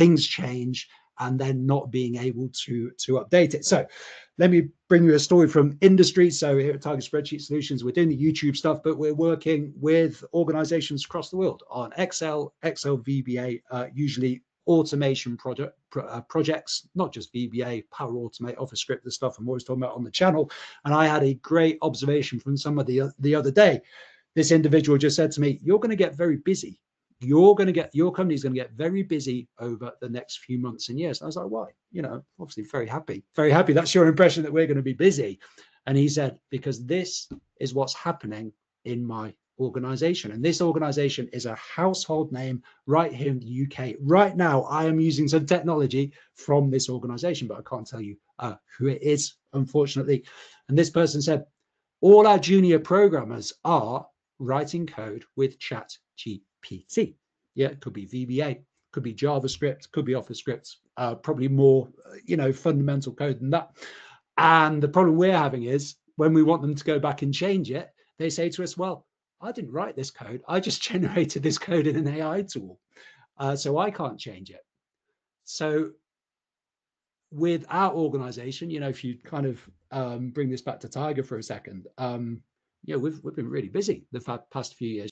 things change and then not being able to to update it. So let me bring you a story from industry. So here at Tiger Spreadsheet Solutions, we're doing the YouTube stuff, but we're working with organizations across the world on Excel, Excel VBA, uh, usually automation project pro, uh, projects, not just VBA, Power Automate, Office Script, the stuff I'm always talking about on the channel. And I had a great observation from somebody the other day. This individual just said to me, "You're going to get very busy you're going to get your company's going to get very busy over the next few months and years. I was like, why? You know, obviously very happy, very happy. That's your impression that we're going to be busy. And he said, because this is what's happening in my organization. And this organization is a household name right here in the UK. Right now, I am using some technology from this organization, but I can't tell you uh, who it is, unfortunately. And this person said, all our junior programmers are writing code with Chat GPT. Yeah, it could be VBA, could be JavaScript, could be Office scripts, uh, probably more, uh, you know, fundamental code than that. And the problem we're having is when we want them to go back and change it, they say to us, well, I didn't write this code. I just generated this code in an AI tool. Uh, so I can't change it. So with our organization, you know, if you kind of um, bring this back to Tiger for a second, um, yeah, we've, we've been really busy the past few years.